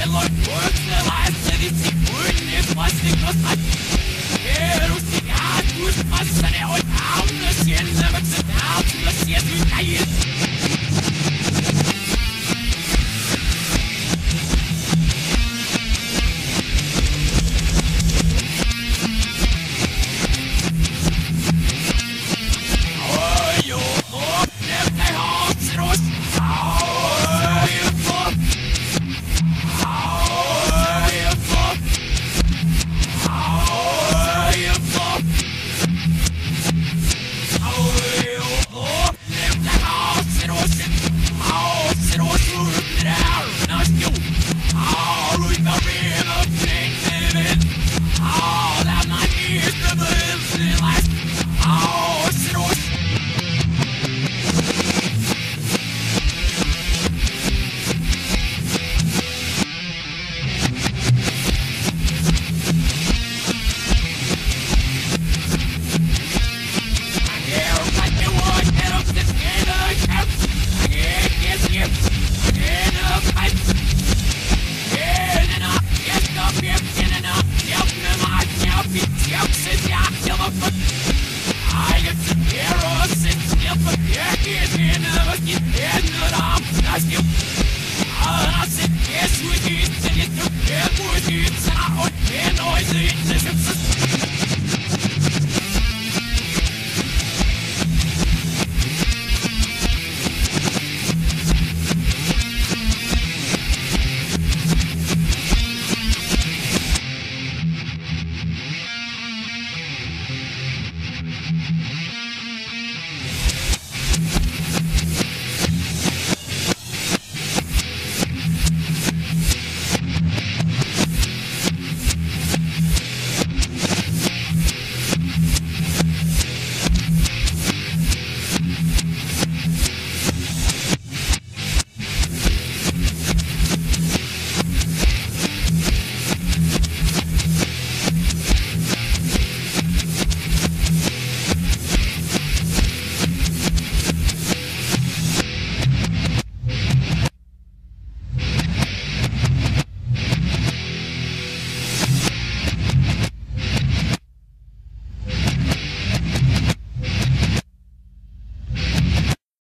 and learn words that I have said it's important if I. настил Rasset, es ruhig ist, denn jetzt wird er ruhig ist, und in euch sitzt